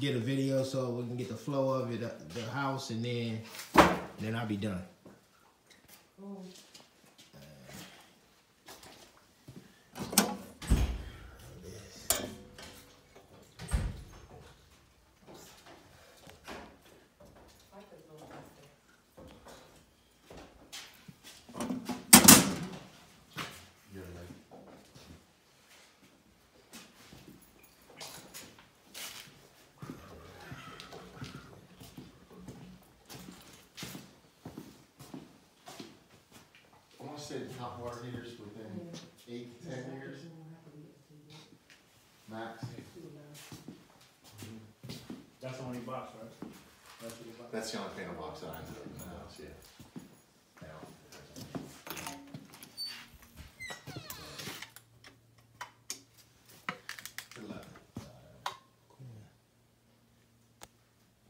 get a video so we can get the flow of it, the house, and then then I'll be done. Wanna say the top water heaters within eight to ten years, max. Mm-hmm. That's the only box, right? That's the box. That's the only panel box that I know of in the house, yeah. Good luck.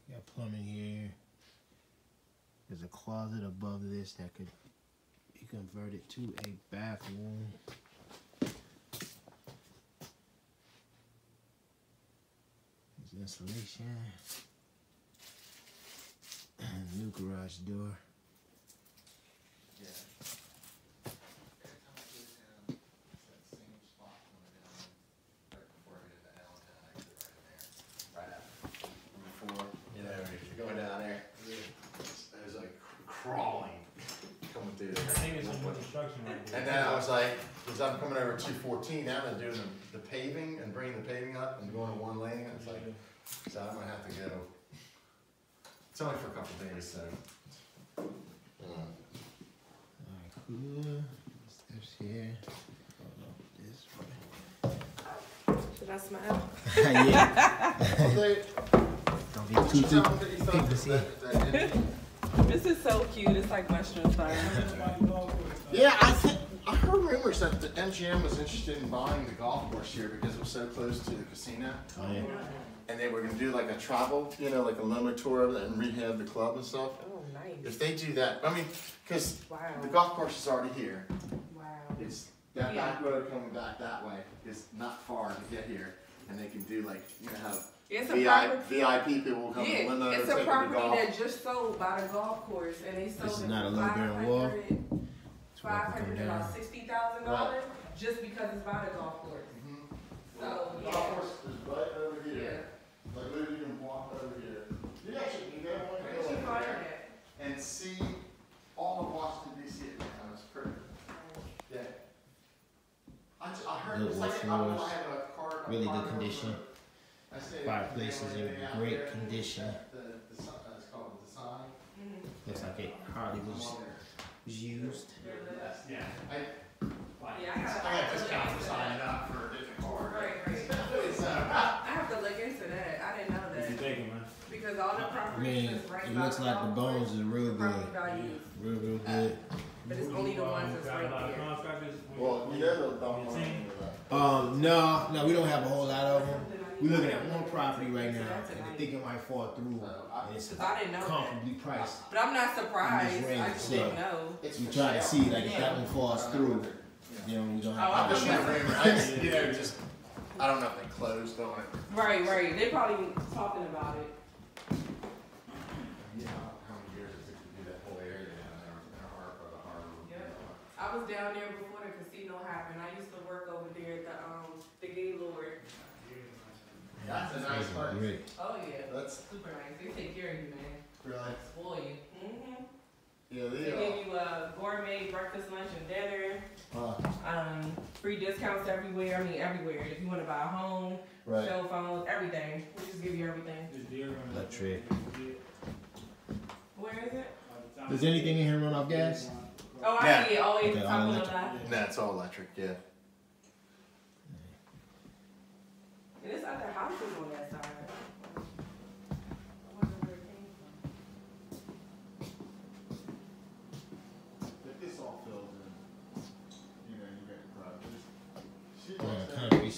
Got plumbing here. There's a closet above this that could be converted to a bathroom. There's insulation. New garage door. Yeah. Every time I go down, it's that same spot when I go down, right before I get into Allentown, I exit right in there, right after. Before, you know, if you're going down there, I was like crawling, coming through I there. think it's under construction right And then I was like, because I'm coming over two fourteen now, and doing the, the paving and bringing the paving up and going to one lane, it's like, so I'm gonna have to go. It's only for a couple days, so. Alright, cool. Steps here. Hold on, Should I smile? yeah. Don't be too too people see. This is so cute. It's like mushroom style. Yeah, I think, I heard rumors that the MGM was interested in buying the golf course here because it was so close to the casino. Oh, yeah. And they were gonna do like a travel, you know, like a limo tour of it and rehab the club and stuff. Oh, nice. If they do that, I mean, cause Wow. the golf course is already here. Wow. It's, that back road coming back that way is not far to get here. And they can do like, you know, have It's a VI, property. VIP people will come in Yeah, limo, take it's them a to property golf. that just sold by the golf course, and they sold This is it not a for low five bearing wall. Hundred, It's five walking hundred, down. about sixty thousand dollars, just because it's by the golf course. Mhm. So, The yeah. golf course is right over Yeah. here. Like literally you can walk over here. You actually, you go one Where go did you over find there that? and see all of Washington DC at now. It's pretty. Yeah. I, j- I heard, Good it's like, wood I don't know, floors. I have a car. a Really car good over condition. the- I say, Fireplace is in anything great there, condition. The, the, si- uh, it's called the sign. Mhm. Looks like it hardly was, on was used. Yeah. I, Yeah, I got. I got discount for signing up for a different car. Right, right. So, I have to look into that. I didn't know What you that, thinking, man? because all the I mean, is right it by looks the like the bones is real good. Property Real, real good. but it's only the ones that's right lot of there. well, you know the Your dumb one. team? Um, no, no, we don't have a whole lot of them. We're looking at one property right now, and I think it might fall through. And it's I didn't know that. comfortably priced. But I'm not surprised. In this I range, just so- didn't know. It's We try to see, like, if that one falls through, then we don't Oh, have. I I'm just thought wondering, I just, you know, just, I don't know if they closed on it. Right, right. They probably talking about it. Yeah, how many years it took to do that whole area down there in the harbor, the harbor. Yeah. I was down there before the casino happened. I used to work over there at the um the Gaylord. That's a nice place. Great. Oh yeah. That's Super nice. They take care of you, man. really, Spoil you. Mm-hmm. yeah, They they, uh, give you a gourmet breakfast, lunch, and dinner. Uh, Um, free discounts everywhere. I mean everywhere. If you want to buy a home, right. cell phones, everything. We just give you everything. This deer run- Electric. Where is it? Does anything in here run off gas? Oh, I Yeah. see. Oh, it's Okay, top all on the electric. left. No, it's all electric, yeah.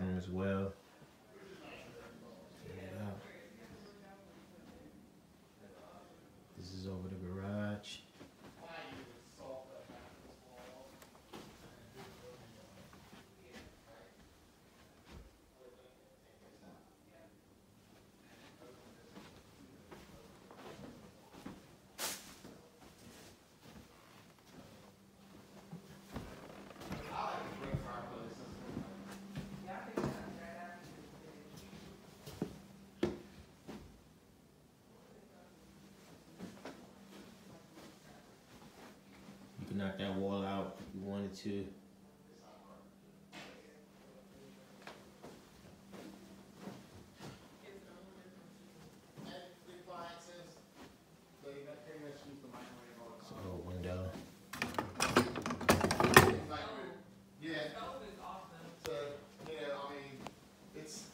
bathroom as well. This is over the garage. Yeah, I think that's right after you finish. You can knock that wall out if you wanted to. So window. Yeah. So, yeah, I mean, it's.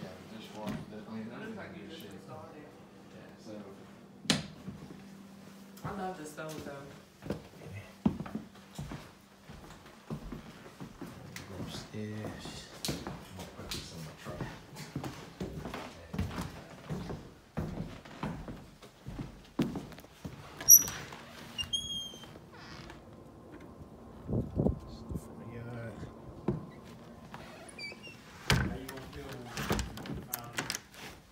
Yeah, the dishwasher, I mean, Looks like you everything is just shit. installed it. Yeah, so. The stove though. Go upstairs. I'll put this in my truck. It's the front yard. How you gonna feel when you found,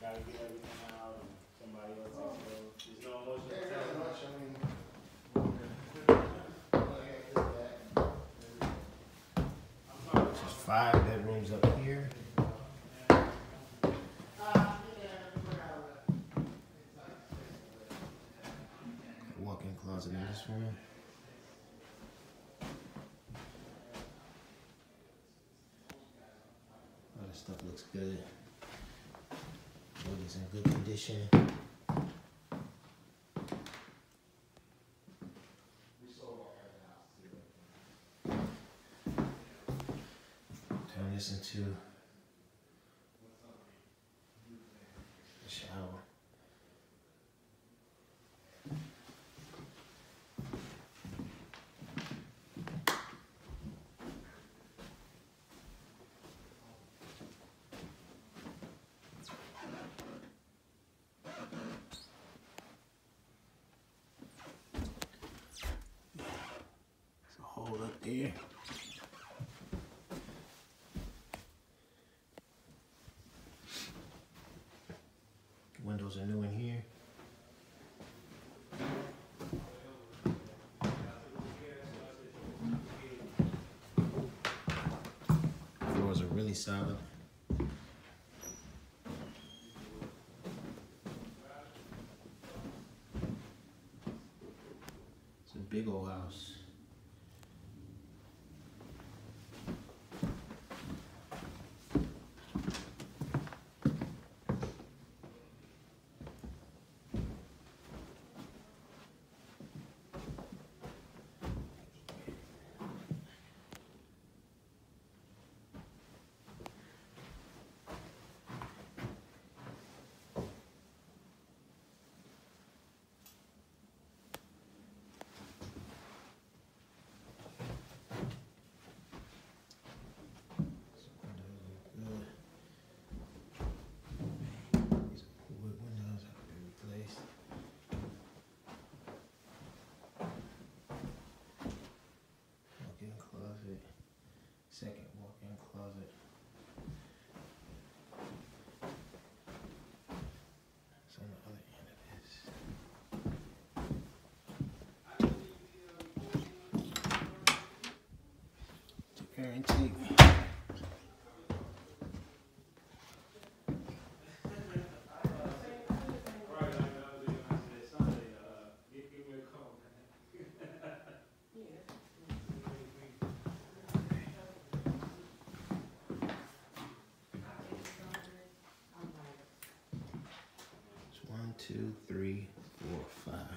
gotta get everything out and somebody else takes it over? There's no emotional Yeah, really attachment. much, I mean. yeah, get that. I'm sorry. There's five bedrooms up here. Walk-in closet in this one. All this stuff looks good. Building's in good condition. This into a shower. There's a hole up there. Are new in here. Floors are really solid. It's a big old house. Wood windows have to be replaced. Walk-in closet, second walk-in closet. It's on the other end of this. Right, Two, three, four, five.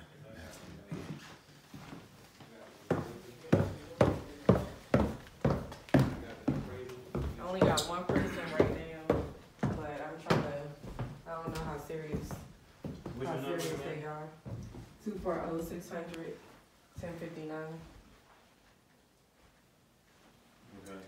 I only got one person right now, but I'm trying to. I don't know how serious, how serious they are. Two four oh six hundred ten fifty nine. Okay.